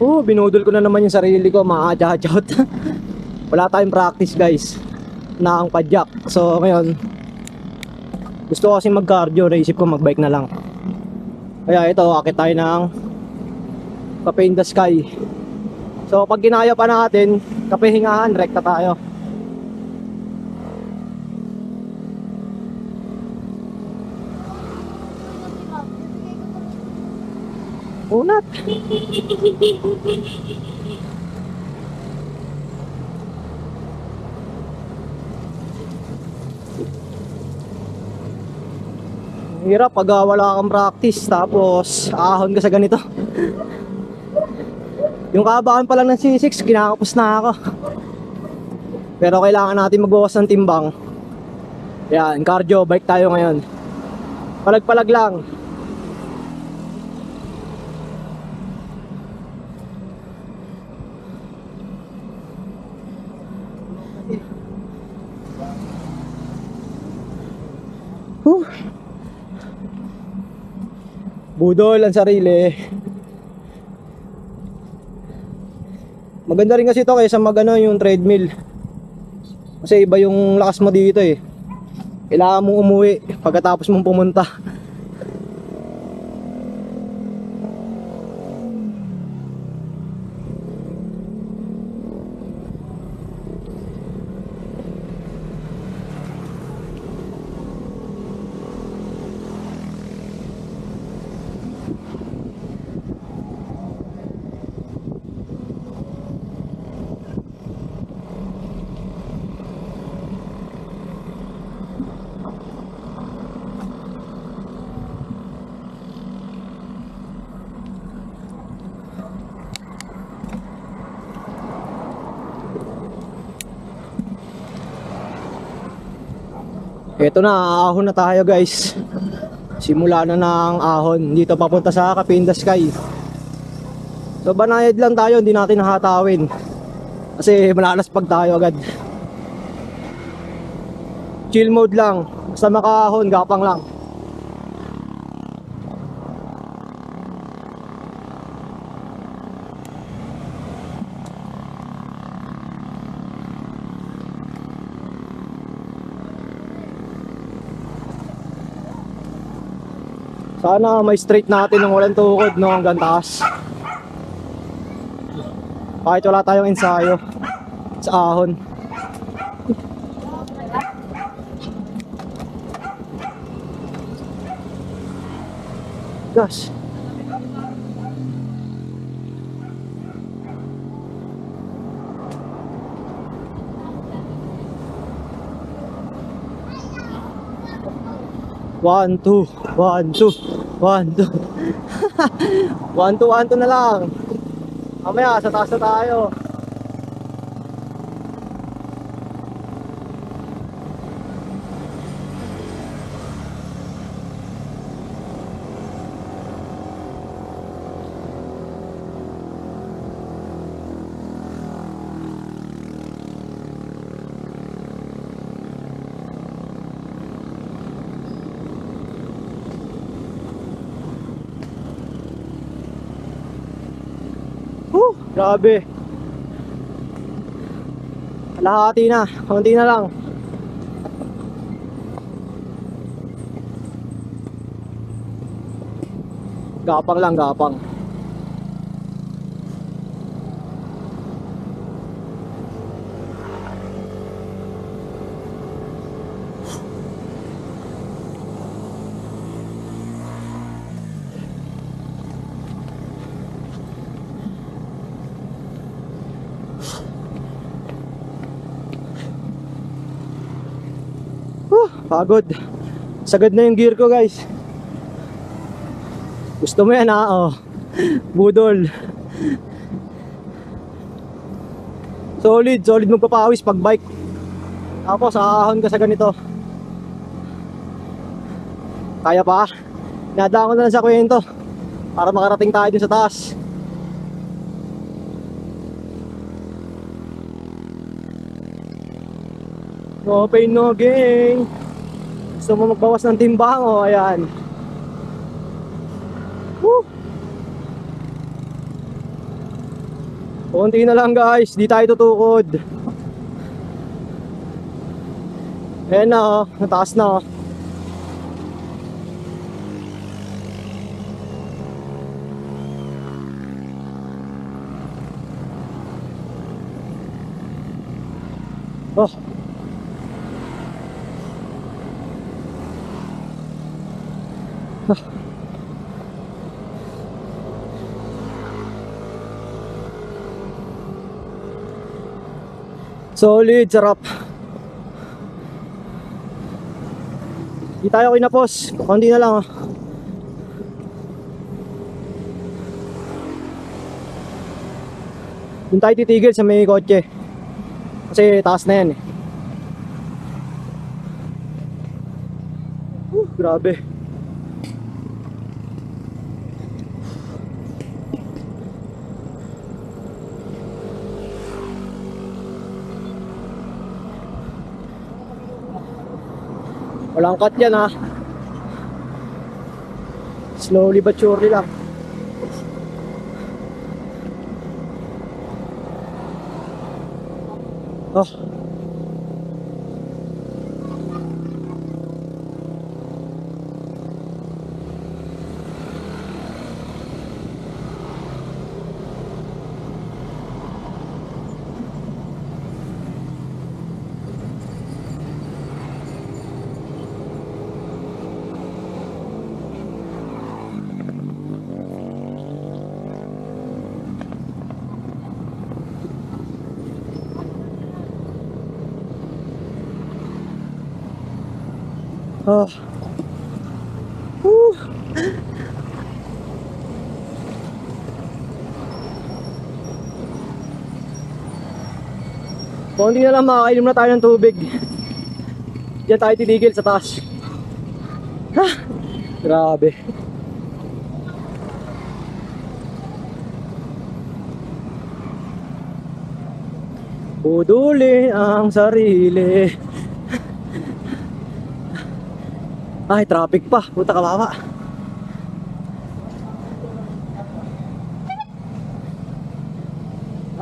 Oh, binudol ko na naman yung sarili ko, ma-adjust. Wala tayong practice, guys. Na ang padyak. So, ngayon, gusto ko kasi mag-cardio, naisip ko mag-bike na lang. Kaya ito, akit tayo ng Cafe in the Sky. So, pag ginaya pa natin, kapehingahan, rekta tayo. Unat. Hirap pag ah, wala kang practice tapos ahon ka sa ganito. Yung kabahan pa lang ng C6, kinakapos na ako. Pero kailangan natin magbawas ng timbang. Yan, cardio, bike tayo ngayon. Palag-palag lang. Budol ang sarili. Maganda rin kasi ito kaysa magano yung treadmill. Kasi iba yung lakas mo dito eh. Kailangan mong umuwi pagkatapos mong pumunta. Ito na, ahon na tayo guys. Simula na ng ahon. Dito papunta sa Kapinda Sky. So banayad lang tayo, hindi natin nahatawin. Kasi malalaspag tayo agad. Chill mode lang. Basta makahon, gapang lang. Sana may straight natin ng walang tukod no hanggang taas. Kahit wala tayong ensayo sa ahon. Gosh. One, two, one, two, one, two. one, two, one, two na lang. Mamaya, sa taas na tayo. Grabe. Kalahati na, konti na lang. Gapang lang, gapang. Huh, pagod. Sagad na yung gear ko, guys. Gusto mo yan, ha? Oh. Budol. Solid, solid magpapawis pag bike. Tapos, aahon ka sa ganito. Kaya pa? Nadaan ko na lang sa kwento. Para makarating tayo dun sa taas. No pain, no gain. Gusto mo magbawas ng timbang, o ayan. Woo! Konti na lang guys, di tayo tutukod. Ayan na oh, nataas na oh. Oh. Solid, sarap. Di tayo kinapos. Konti na lang. Oh. Doon tayo titigil sa may kotse. Kasi taas na yan eh. Uh, grabe. Walang cut yan ha. Slowly but surely lang. Oh. Oh. Whew. Konti na lang makakainom na tayo ng tubig. Diyan tayo titigil sa taas. Ha! Grabe. Puduli ang sarili. Ay, traffic pa. Puta kawawa.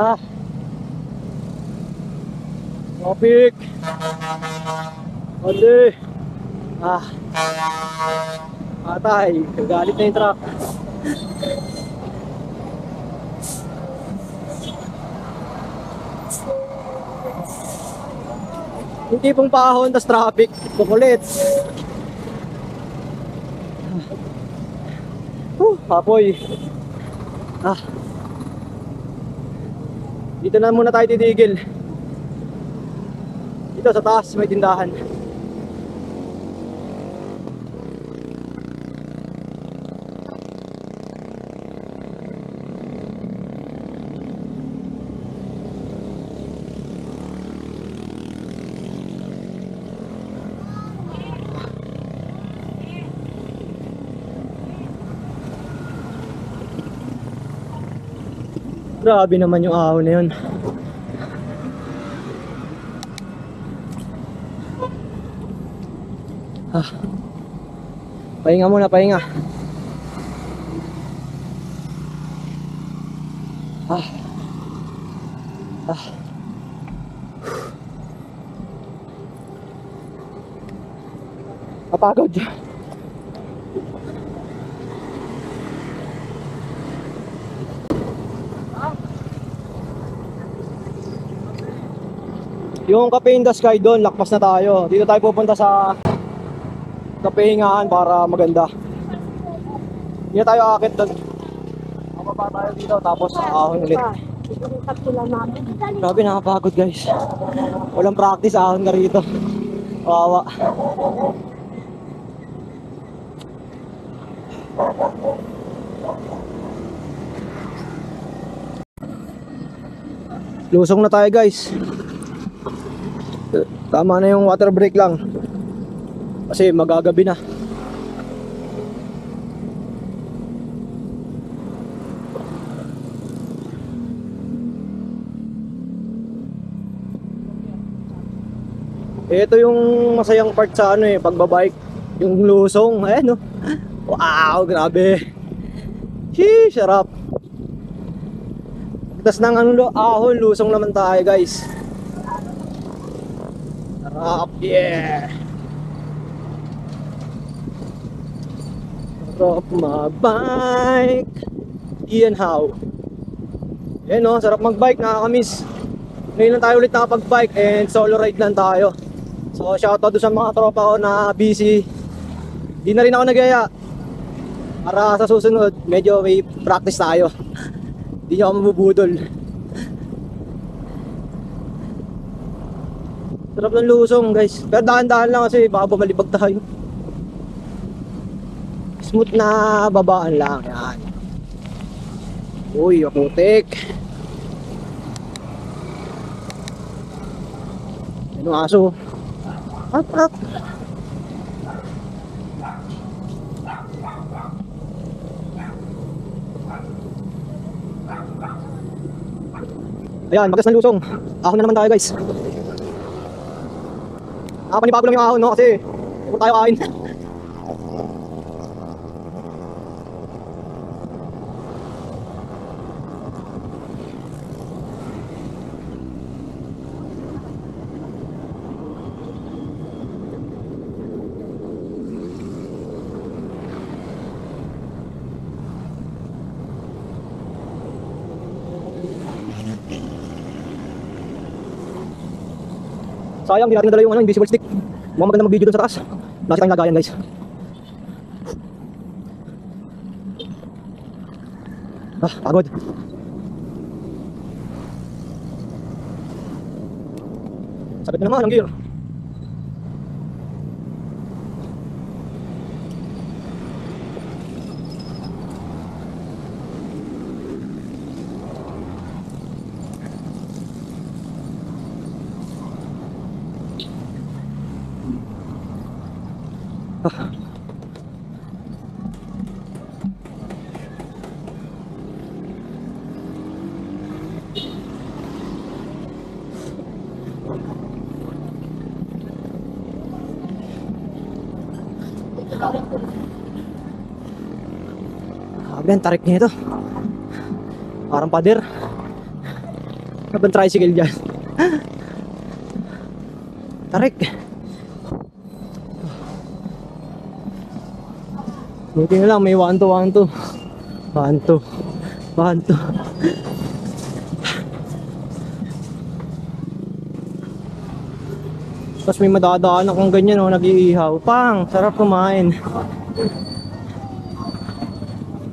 Ah. Traffic. Andi. Ah. Atay, galit na yung truck. Yung tipong pahon, tas traffic. Kukulit. Huh, apoy. Ah. Dito na muna tayo titigil. Dito sa taas may tindahan. Grabe naman yung ahon na yun. Ah. Pahinga muna, pahinga. Ah. Ah. Kapagod. Yung Cafe in the Sky doon, lakpas na tayo. Dito tayo pupunta sa kapehingaan para maganda. Hindi tayo akit doon. Mababa tayo dito tapos ahon ulit. Grabe nakapagod guys. Walang practice ahon na rito. Kawawa. Lusong na tayo guys. Tama na yung water break lang. Kasi magagabi na. Ito yung masayang part sa ano eh, pagbabike. Yung lusong, ayan no. Wow, grabe. Sheesh, sarap. Ito Pagtas ng ano, ahon, lusong naman tayo guys. Sarap, yeah! Sarap mag-bike. Ian how? Yan no, sarap mag-bike, nakakamiss. Ngayon lang tayo ulit nakapag-bike and solo ride lang tayo. So shoutout doon sa mga tropa ko na busy. Di na rin ako nagyaya. Para sa susunod, medyo may practice tayo. Di nyo ako mabubudol. Sarap ng lusong guys. Pero dahan-dahan lang kasi baka bumalibag tayo. Smooth na babaan lang. Yan. Uy, maputik. Ano aso? Up, up. Ayan, magas ng lusong. Ahon na naman tayo guys. Ah, panibago lang yung ahon no kasi huwag tayo kain. Sayang, di natin nadala yung ano, invisible stick. Mukhang maganda mag-video dun sa taas. Nasa tayong lagayan guys. Ah, pagod. Sakit na naman ang gear. Grabe ang tarik nito. Parang pader. Habang tricycle dyan. tarik. Buti na lang may 1 to 1 to. 1 to. 1 to. Tapos may madadaan akong ganyan oh, nag-iihaw. Pang, sarap kumain.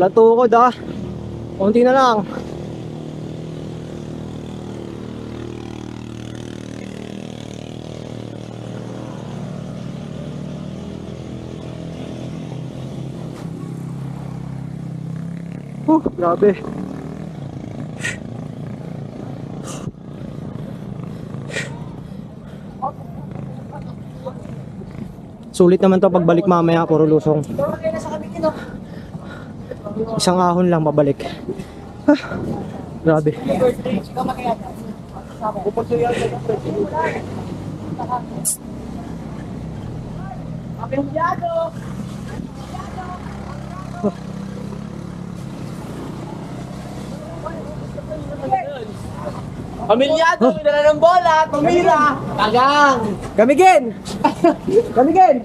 Wala tukod ah. Konti na lang. Oh, grabe. Sulit naman to pagbalik mamaya, puro lusong. Isang ahon lang pabalik. Ah, grabe. Pamilyado, oh. dala ng bola, tumira. Tagang. Gamigin! Gamigin!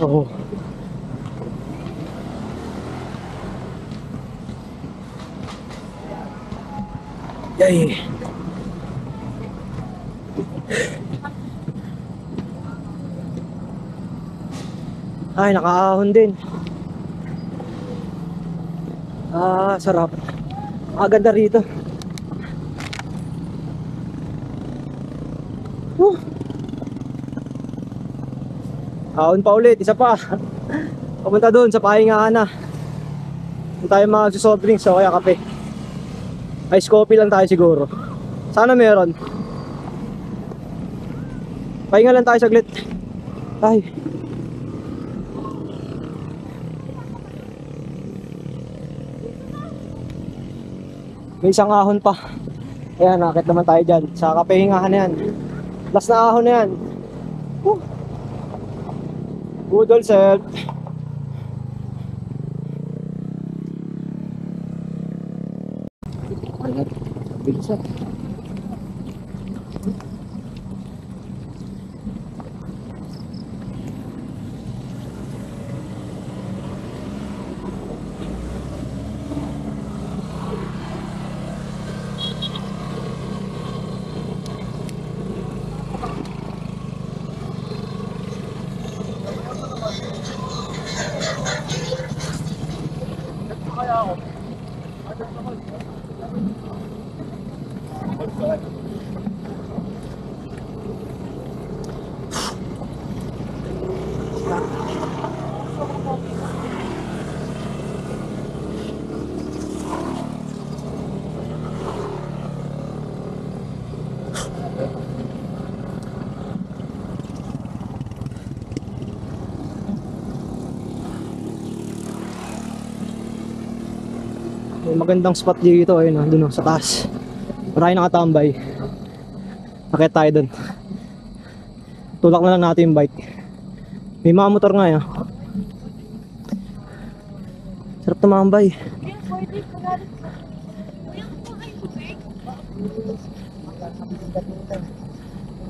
Oo. Yay! Ay, nakaahon din. Ah, sarap. Ang ganda rito. Whew. Ahon pa ulit, isa pa. Papunta doon sa pahingahan na. Kung tayo mga soft drinks o kaya kape. Ice coffee lang tayo siguro. Sana meron. Pahinga lang tayo saglit. Ay. May isang ahon pa. Ayan, nakakit naman tayo dyan. Sa kapahingahan yan. Last na ahon na yan. Whew. Good old self. Ayan, bilisan. May magandang spot dito ayun oh, dun oh, sa taas. Marami nakatambay. Akit tayo dun. Tulak na lang natin yung bike. May mga motor nga yan. Sarap tumambay.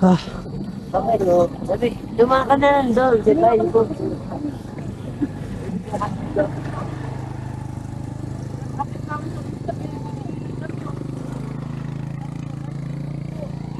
Ah, Bakit? Sabi, dumaan ka na lang doon. Sa tayo ko.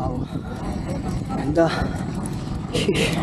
Wow. Ganda. Sheesh.